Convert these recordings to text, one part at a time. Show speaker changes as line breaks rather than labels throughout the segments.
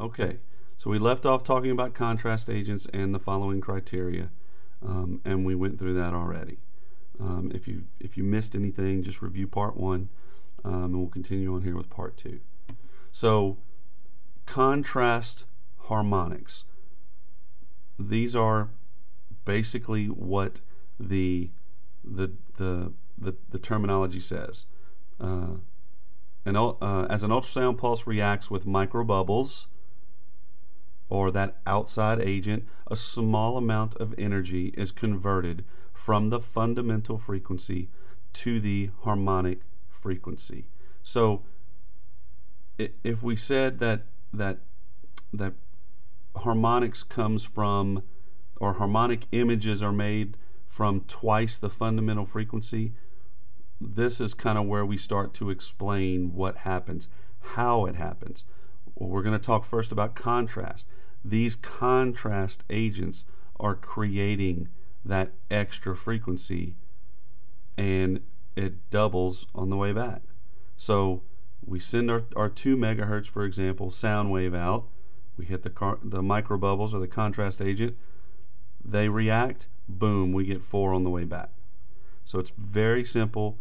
Okay, so we left off talking about contrast agents and the following criteria, um, and we went through that already. Um, if you if you missed anything, just review part one, um, and we'll continue on here with part two. So, contrast harmonics. These are basically what the the the the, the terminology says. Uh, an, uh, as an ultrasound pulse reacts with microbubbles or that outside agent, a small amount of energy is converted from the fundamental frequency to the harmonic frequency. So if we said that that that harmonics comes from or harmonic images are made from twice the fundamental frequency, this is kind of where we start to explain what happens, how it happens. Well, we're going to talk first about contrast. These contrast agents are creating that extra frequency and it doubles on the way back. So we send our, our 2 megahertz, for example, sound wave out. We hit the, car, the micro bubbles or the contrast agent. They react. Boom, we get 4 on the way back. So it's very simple.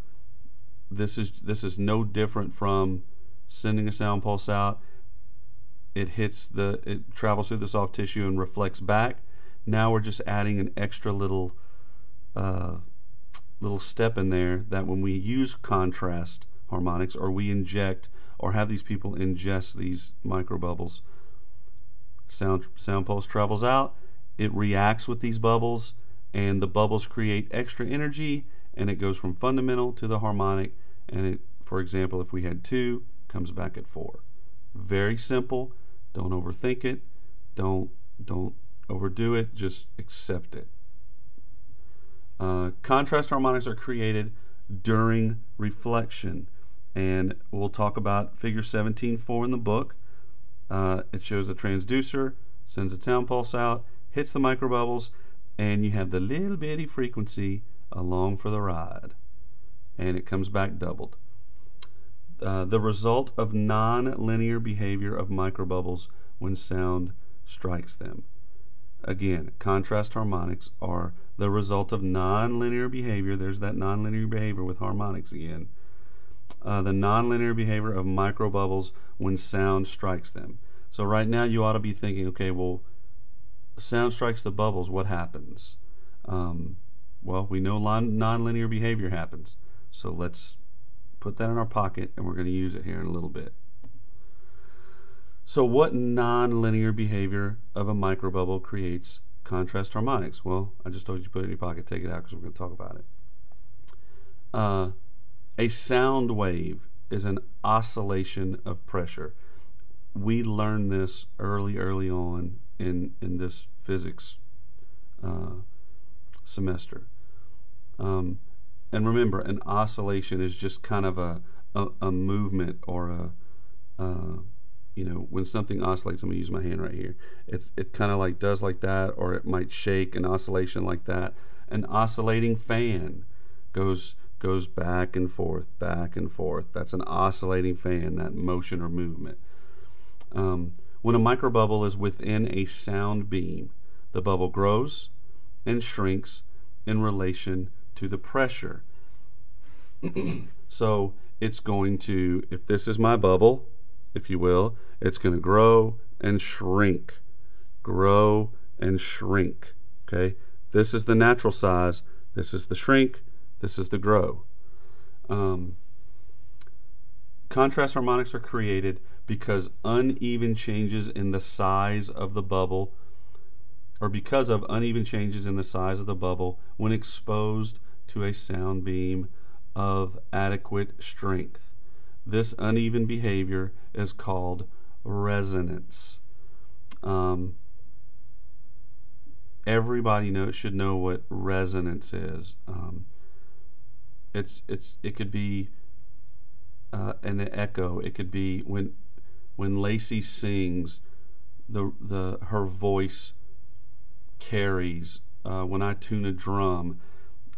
This is this is no different from sending a sound pulse out. It hits the it travels through the soft tissue and reflects back. Now we're just adding an extra little uh, little step in there that when we use contrast harmonics or we inject or have these people ingest these microbubbles, sound sound pulse travels out, it reacts with these bubbles and the bubbles create extra energy and it goes from fundamental to the harmonic and it for example if we had 2 comes back at 4 very simple don't overthink it. Don't don't overdo it. Just accept it. Uh, contrast harmonics are created during reflection. And we'll talk about figure 17.4 in the book. Uh, it shows a transducer sends a sound pulse out hits the microbubbles and you have the little bitty frequency along for the ride. And it comes back doubled. Uh, the result of non-linear behavior of microbubbles when sound strikes them. Again, contrast harmonics are the result of non-linear behavior. There's that non-linear behavior with harmonics again. Uh, the non-linear behavior of microbubbles when sound strikes them. So right now you ought to be thinking, okay, well, sound strikes the bubbles, what happens? Um, well, we know non- nonlinear behavior happens. So let's put that in our pocket and we're going to use it here in a little bit. So what nonlinear behavior of a microbubble creates contrast harmonics? Well, I just told you to put it in your pocket, take it out because we're going to talk about it. Uh, a sound wave is an oscillation of pressure. We learned this early, early on in in this physics uh, semester. Um, and remember, an oscillation is just kind of a a, a movement or a uh, you know when something oscillates. I'm gonna use my hand right here. It's it kind of like does like that, or it might shake an oscillation like that. An oscillating fan goes goes back and forth, back and forth. That's an oscillating fan, that motion or movement. Um, when a microbubble is within a sound beam, the bubble grows and shrinks in relation to the pressure. so it's going to, if this is my bubble, if you will, it's going to grow and shrink, grow and shrink. Okay, this is the natural size, this is the shrink, this is the grow. Um, contrast harmonics are created because uneven changes in the size of the bubble or because of uneven changes in the size of the bubble when exposed to a sound beam of adequate strength. This uneven behavior is called resonance. Um, everybody knows should know what resonance is. Um, it's it's it could be uh, an echo. It could be when when Lacey sings, the the her voice carries. Uh, when I tune a drum,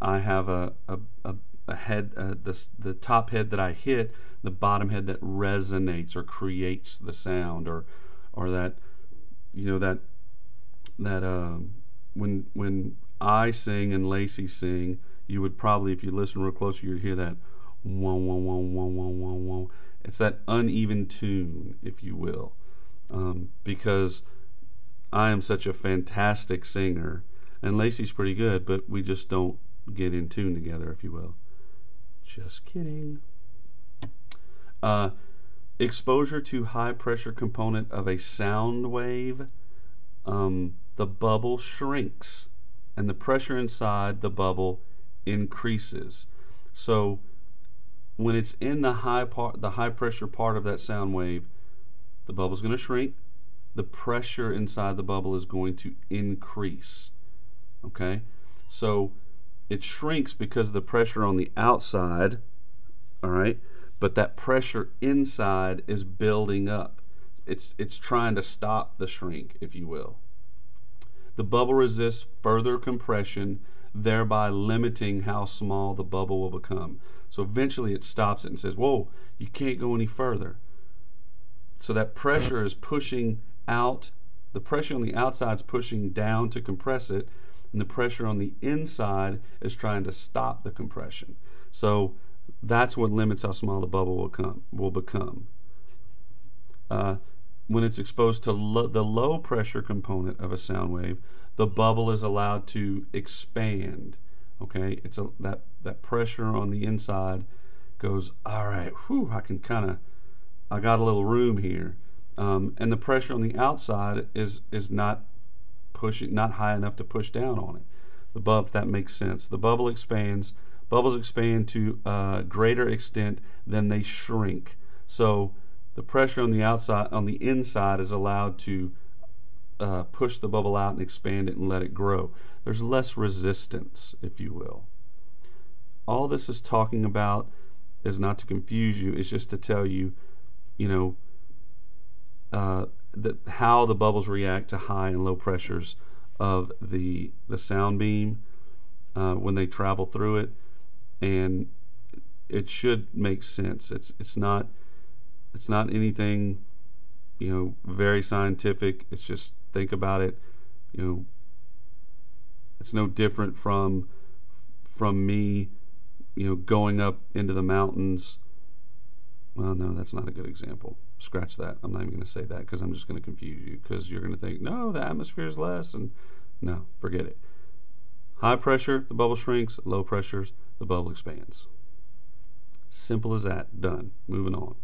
I have a a, a, a head uh, the the top head that I hit, the bottom head that resonates or creates the sound, or or that you know that that um, when when I sing and Lacey sing, you would probably, if you listen real close, you'd hear that one one one one one one one. It's that uneven tune, if you will, um, because I am such a fantastic singer, and Lacey's pretty good, but we just don't get in tune together, if you will. Just kidding. Uh, exposure to high pressure component of a sound wave, um, the bubble shrinks and the pressure inside the bubble increases. So when it's in the high part, the high pressure part of that sound wave, the bubble's going to shrink. The pressure inside the bubble is going to increase. Okay, so it shrinks because of the pressure on the outside. All right, but that pressure inside is building up. It's it's trying to stop the shrink, if you will. The bubble resists further compression, thereby limiting how small the bubble will become. So eventually it stops it and says, Whoa, you can't go any further. So that pressure is pushing out, the pressure on the outside is pushing down to compress it, and the pressure on the inside is trying to stop the compression. So that's what limits how small the bubble will, come, will become. Uh, when it's exposed to lo the low pressure component of a sound wave, the bubble is allowed to expand. Okay, it's a that that pressure on the inside goes. All right, whew, I can kind of, I got a little room here, um, and the pressure on the outside is is not pushing, not high enough to push down on it. The bubble, if that makes sense. The bubble expands. Bubbles expand to a greater extent than they shrink. So the pressure on the outside on the inside is allowed to uh, push the bubble out and expand it and let it grow. There's less resistance, if you will. All this is talking about is not to confuse you. It's just to tell you, you know, uh, that how the bubbles react to high and low pressures of the the sound beam uh, when they travel through it, and it should make sense. It's it's not it's not anything, you know, very scientific. It's just think about it, you know. It's no different from from me, you know, going up into the mountains. Well, no, that's not a good example. Scratch that. I'm not even going to say that because I'm just going to confuse you because you're going to think, no, the atmosphere is less, and no, forget it. High pressure, the bubble shrinks. Low pressures, the bubble expands. Simple as that. Done. Moving on.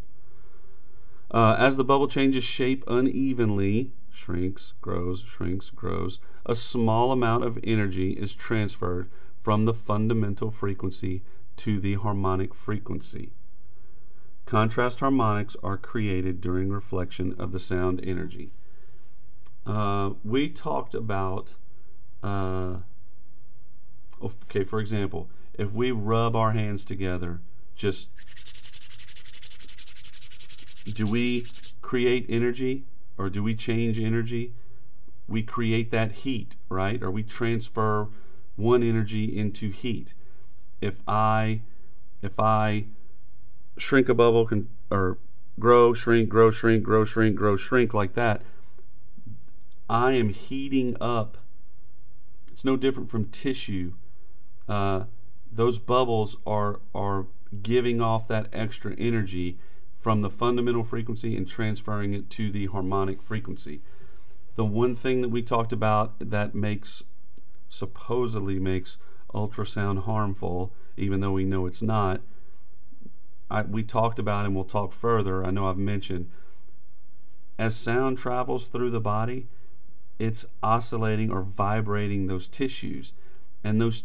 Uh, as the bubble changes shape unevenly, shrinks, grows, shrinks, grows, a small amount of energy is transferred from the fundamental frequency to the harmonic frequency. Contrast harmonics are created during reflection of the sound energy. Uh, we talked about, uh, okay, for example, if we rub our hands together, just do we create energy or do we change energy? We create that heat, right? Or we transfer one energy into heat. If I if I shrink a bubble can or grow, shrink, grow, shrink, grow, shrink, grow, shrink like that, I am heating up. It's no different from tissue. Uh, those bubbles are are giving off that extra energy from the fundamental frequency and transferring it to the harmonic frequency. The one thing that we talked about that makes supposedly makes ultrasound harmful, even though we know it's not, I, we talked about and we'll talk further. I know I've mentioned as sound travels through the body, it's oscillating or vibrating those tissues, and those